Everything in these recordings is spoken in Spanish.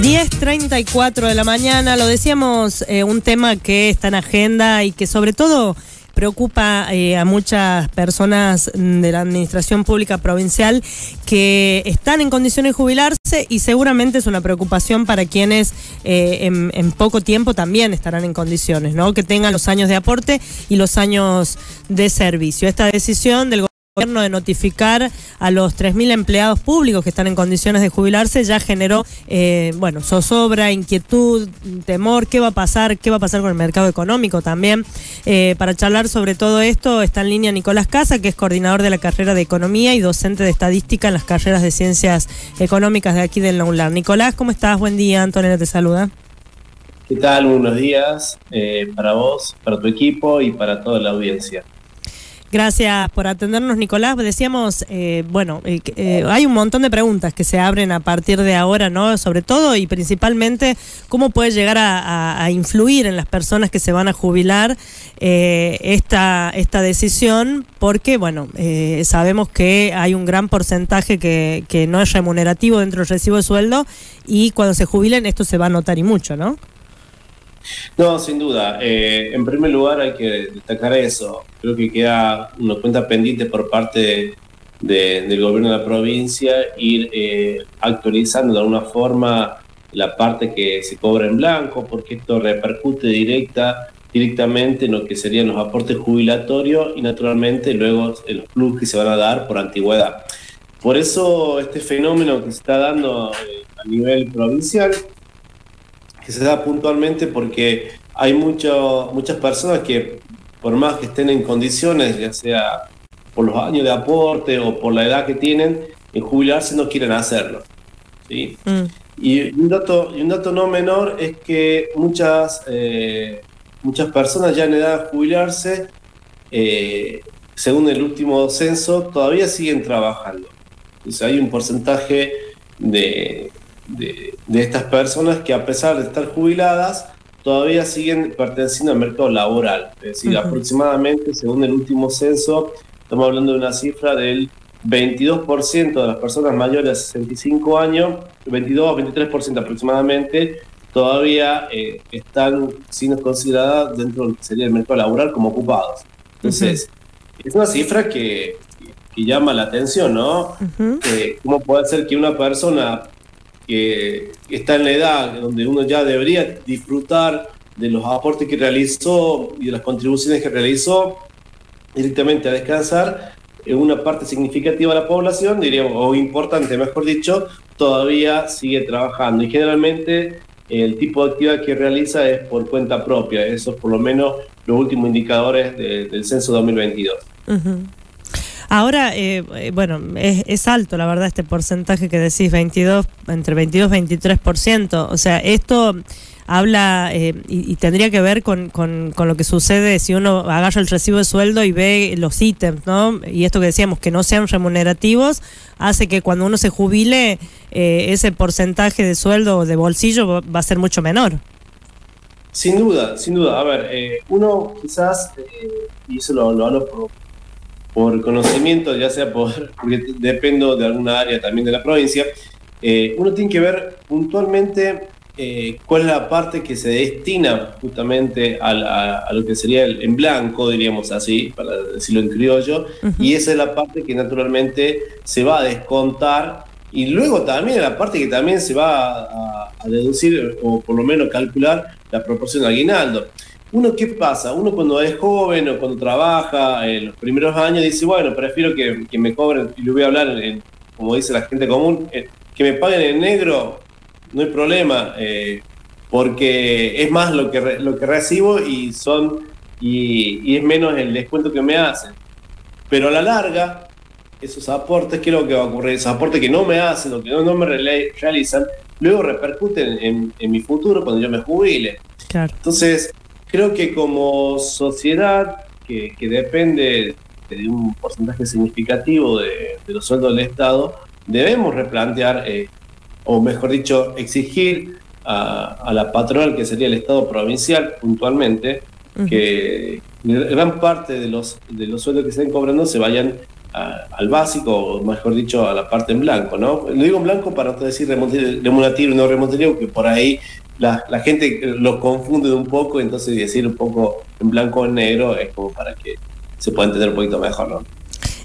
10.34 de la mañana, lo decíamos, eh, un tema que está en agenda y que sobre todo preocupa eh, a muchas personas de la administración pública provincial que están en condiciones de jubilarse y seguramente es una preocupación para quienes eh, en, en, poco tiempo también estarán en condiciones, ¿no? Que tengan los años de aporte y los años de servicio. Esta decisión del gobierno de notificar a los 3.000 empleados públicos que están en condiciones de jubilarse ya generó, eh, bueno, zozobra, inquietud, temor, qué va a pasar, qué va a pasar con el mercado económico también. Eh, para charlar sobre todo esto está en línea Nicolás Casa, que es coordinador de la carrera de Economía y docente de Estadística en las carreras de Ciencias Económicas de aquí del NAULAR. Nicolás, ¿cómo estás? Buen día, Antonio te saluda. ¿Qué tal? Buenos días eh, para vos, para tu equipo y para toda la audiencia. Gracias por atendernos, Nicolás. Decíamos, eh, bueno, eh, eh, hay un montón de preguntas que se abren a partir de ahora, ¿no? Sobre todo y principalmente, ¿cómo puede llegar a, influir en las personas que se van a jubilar eh, esta, esta decisión? Porque, bueno, eh, sabemos que hay un gran porcentaje que, que no es remunerativo dentro del recibo de sueldo y cuando se jubilen esto se va a notar y mucho, ¿no? No, sin duda. Eh, en primer lugar hay que destacar eso. Creo que queda una cuenta pendiente por parte de, del gobierno de la provincia ir eh, actualizando de alguna forma la parte que se cobra en blanco, porque esto repercute directa, directamente en lo que serían los aportes jubilatorios y naturalmente luego en los plus que se van a dar por antigüedad. Por eso este fenómeno que se está dando eh, a nivel provincial que se da puntualmente porque hay mucho, muchas personas que, por más que estén en condiciones, ya sea por los años de aporte o por la edad que tienen, en jubilarse no quieren hacerlo. ¿sí? Mm. Y, un dato, y un dato no menor es que muchas, eh, muchas personas ya en edad de jubilarse, eh, según el último censo, todavía siguen trabajando. Entonces hay un porcentaje de, de, de, estas personas que a pesar de estar jubiladas, todavía siguen perteneciendo al mercado laboral. Es decir, uh -huh. aproximadamente, según el último censo, estamos hablando de una cifra del 22% de las personas mayores de 65 años, 22 a 23% aproximadamente, todavía eh, están siendo consideradas dentro de lo que sería el mercado laboral como ocupados. Entonces, uh -huh. es una cifra que, que, llama la atención, ¿no? Uh -huh. eh, ¿Cómo puede ser que una persona que está en la edad donde uno ya debería disfrutar de los aportes que realizó y de las contribuciones que realizó directamente a descansar, una parte significativa de la población, diríamos, o importante, mejor dicho, todavía sigue trabajando. Y generalmente el tipo de actividad que realiza es por cuenta propia. Eso por lo menos los últimos indicadores de, del censo 2022. Uh. Ahora, eh, bueno, es, alto, la verdad, este porcentaje que decís, 22, entre 22 y 23%. O sea, esto habla eh, y, tendría que ver con, con, con, lo que sucede si uno agarra el recibo de sueldo y ve los ítems, ¿no? Y esto que decíamos, que no sean remunerativos, hace que cuando uno se jubile, eh, ese porcentaje de sueldo de bolsillo va, a ser mucho menor. Sin duda, sin duda. A ver, eh, uno quizás, y eso lo hablo por por conocimiento, ya sea por, porque dependo de alguna área también de la provincia, eh, uno tiene que ver puntualmente eh, cuál es la parte que se destina justamente a, a, a, lo que sería el en blanco, diríamos así, para decirlo en criollo, uh -huh. y esa es la parte que naturalmente se va a descontar y luego también la parte que también se va a, a deducir o por lo menos calcular la proporción de aguinaldo uno qué pasa, uno cuando es joven o cuando trabaja en los primeros años dice, bueno, prefiero que, que me cobren, y le voy a hablar en, en, como dice la gente común, eh, que me paguen en negro, no hay problema, eh, porque es más lo que, re, lo que recibo y son y, y, es menos el descuento que me hacen. Pero a la larga, esos aportes, ¿qué es lo que va a ocurrir? Esos aportes que no me hacen o que no, no me realizan, luego repercuten en, en, mi futuro cuando yo me jubile. Claro. Entonces, creo que como sociedad que, que depende de un porcentaje significativo de, de, los sueldos del Estado, debemos replantear, eh, o mejor dicho, exigir a, a, la patronal, que sería el Estado provincial puntualmente, uh -huh. que gran parte de los, de los sueldos que se estén cobrando se vayan al básico, o mejor dicho, a la parte en blanco, ¿no? Lo digo en blanco para no decir remunativo y no remunativo, que por ahí la, la, gente lo confunde un poco, entonces decir un poco en blanco o en negro es como para que se pueda entender un poquito mejor, ¿no?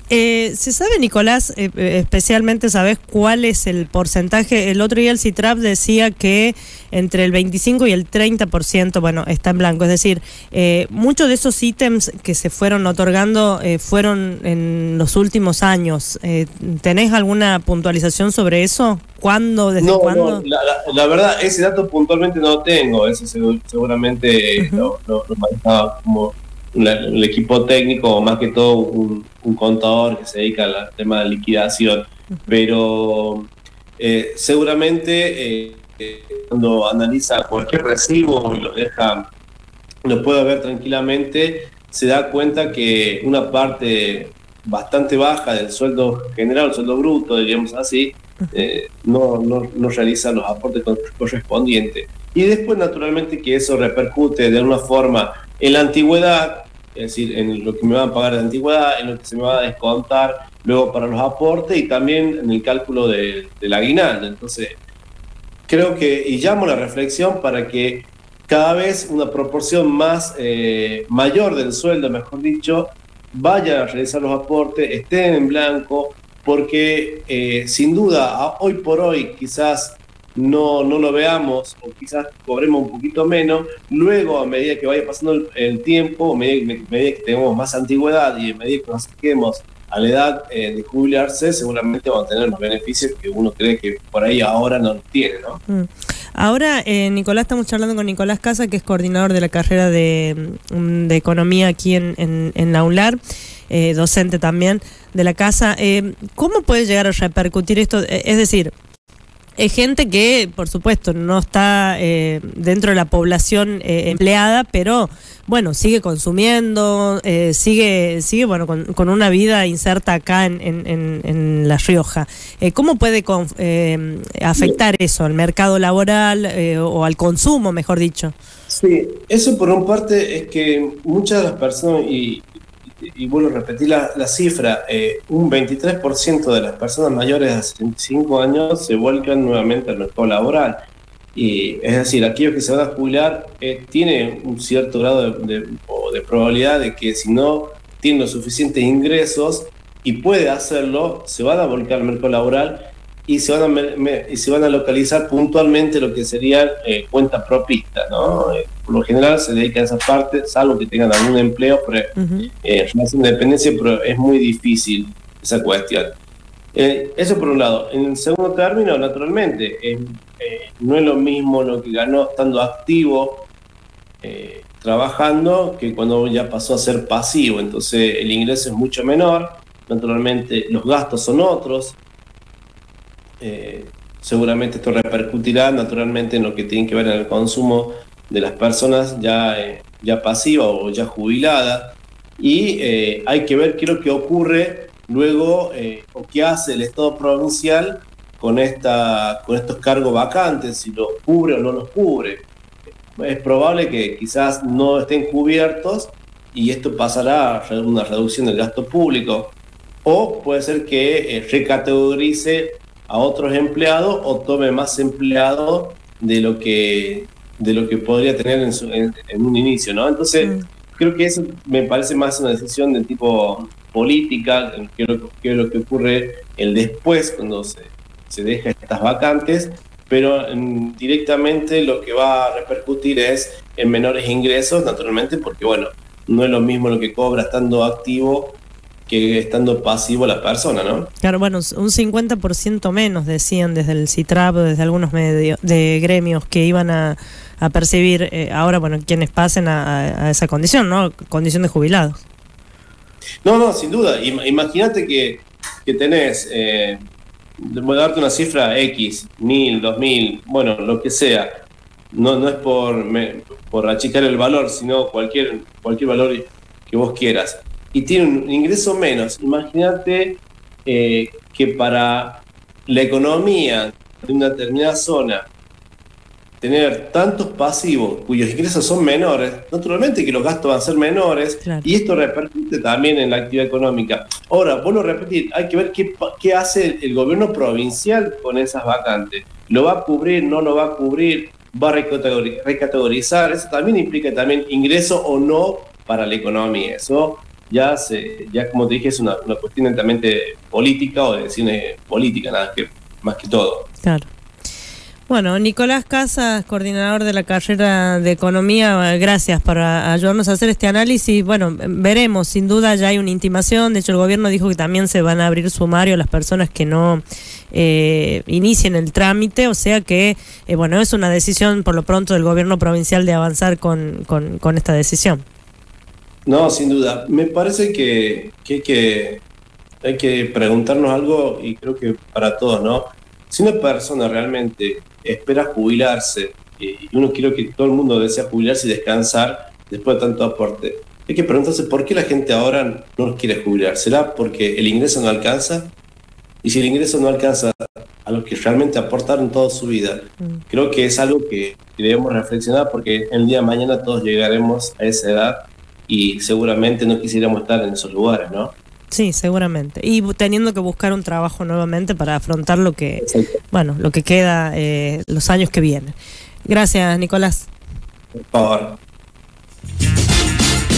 Eh, ¿Se sabe, Nicolás, eh, eh, especialmente sabes cuál es el porcentaje? El otro día el CITRAP decía que entre el 25 y el 30%, bueno, está en blanco. Es decir, muchos de esos ítems que se fueron otorgando fueron en los últimos años. ¿Tenés alguna puntualización sobre eso? ¿Cuándo? ¿Desde cuándo? No, la, verdad, ese dato puntualmente no tengo. Eso seguramente lo, lo, manejaba como el equipo técnico, más que todo un, contador que se dedica al tema de liquidación, pero eh, seguramente eh, eh, cuando analiza cualquier recibo y lo deja, lo puede ver tranquilamente, se da cuenta que una parte bastante baja del sueldo general, el sueldo bruto, diríamos así, no, no, no realiza los aportes correspondientes. Y después, naturalmente, que eso repercute de alguna forma en la antigüedad, es decir, en lo que me van a pagar de antigüedad, en lo que se me va a descontar luego para los aportes y también en el cálculo de, del aguinaldo. Entonces, creo que, y llamo la reflexión para que cada vez una proporción más eh, mayor del sueldo, mejor dicho, vaya a realizar los aportes, estén en blanco, porque eh, sin duda, hoy por hoy, quizás no, no lo veamos o quizás cobremos un poquito menos, luego a medida que vaya pasando el, tiempo, a medida, que tengamos más antigüedad y a medida que nos acerquemos a la edad eh, de jubilarse, seguramente van a tener los beneficios que uno cree que por ahí ahora no tiene. ¿no? Mm. Ahora, eh, Nicolás, estamos charlando con Nicolás Casa, que es coordinador de la carrera de, mm, Economía aquí en, en, la eh, docente también de la casa. ¿Cómo puede llegar a repercutir esto? Es decir, es gente que, por supuesto, no está eh, dentro de la población eh, empleada, pero bueno, sigue consumiendo, eh, sigue, sigue bueno, con, una vida inserta acá en, La Rioja. ¿Cómo puede afectar eso al mercado laboral o al consumo, mejor dicho? Sí, eso por un parte es que muchas de las personas, y y vuelvo a repetir la, cifra, eh, un 23% de las personas mayores de 65 años se vuelcan nuevamente al mercado laboral. Y, es decir, aquellos que se van a jubilar eh, tienen un cierto grado de, de, probabilidad de que si no tienen los suficientes ingresos y puede hacerlo, se van a volcar al mercado laboral y se van a, y se van a localizar puntualmente lo que sería eh, cuenta propista, ¿no? Eh, por lo general se dedica a esa parte, salvo que tengan algún empleo, pero eh, relación de dependencia, pero es muy difícil esa cuestión. Eh, eso por un lado. En segundo término, naturalmente, no es lo mismo lo que ganó estando activo trabajando que cuando ya pasó a ser pasivo. Entonces el ingreso es mucho menor, naturalmente los gastos son otros, eh, seguramente esto repercutirá naturalmente en lo que tiene que ver en el consumo de las personas ya, eh, ya pasivas o ya jubiladas. Y eh, hay que ver qué es lo que ocurre luego o qué hace el Estado provincial con, esta, con estos cargos vacantes, si los cubre o no los cubre. Es probable que quizás no estén cubiertos y esto pasará a una reducción del gasto público. O puede ser que recategorice a otros empleados o tome más empleados de lo que de lo que podría tener en, un inicio, ¿no? Entonces, mm. creo que eso me parece más una decisión de tipo política, que es lo que, lo que ocurre el después, cuando se, se deja estas vacantes, pero mm, directamente lo que va a repercutir es en menores ingresos, naturalmente, porque, bueno, no es lo mismo lo que cobra estando activo que estando pasivo la persona, ¿no? Claro, bueno, un 50% menos decían desde el CITRAP, desde algunos medios de gremios que iban a, percibir eh, ahora, bueno, quienes pasen a, esa condición, ¿no? Condición de jubilados. No, no, sin duda. Imagínate que, que tenés, eh, voy a darte una cifra X, mil, dos mil, bueno, lo que sea. No, no es por, por achicar el valor, sino cualquier, cualquier valor que vos quieras y tiene un ingreso menos. Imagínate eh, que para la economía de una determinada zona tener tantos pasivos cuyos ingresos son menores, naturalmente que los gastos van a ser menores y esto repercute también en la actividad económica. Ahora, vuelvo a repetir, hay que ver qué, qué hace el gobierno provincial con esas vacantes. ¿Lo va a cubrir? ¿No lo va a cubrir? ¿Va a recategorizar? Eso también implica también ingreso o no para la economía. Eso ya, se, ya como te dije, es una, una cuestión netamente política o de decisión política, nada que, más que todo. Claro. Bueno, Nicolás Casas, coordinador de la carrera de Economía, gracias por ayudarnos a hacer este análisis. Bueno, veremos, sin duda ya hay una intimación, de hecho el gobierno dijo que también se van a abrir sumario a las personas que no eh, inicien el trámite, o sea que, eh, bueno, es una decisión por lo pronto del gobierno provincial de avanzar con, con, esta decisión. No, sin duda. Me parece que, que, que hay que preguntarnos algo y creo que para todos, ¿no? Si una persona realmente espera jubilarse, y uno quiere que todo el mundo desea jubilarse y descansar después de tanto aporte, hay que preguntarse por qué la gente ahora no quiere jubilar. ¿Será porque el ingreso no alcanza? Y si el ingreso no alcanza a los que realmente aportaron toda su vida, mm. creo que es algo que debemos reflexionar porque el día de mañana todos llegaremos a esa edad y seguramente no quisiéramos estar en esos lugares, ¿no? Sí, seguramente. Y teniendo que buscar un trabajo nuevamente para afrontar lo que, bueno, lo que queda, eh, los años que vienen. Gracias, Nicolás. Por favor.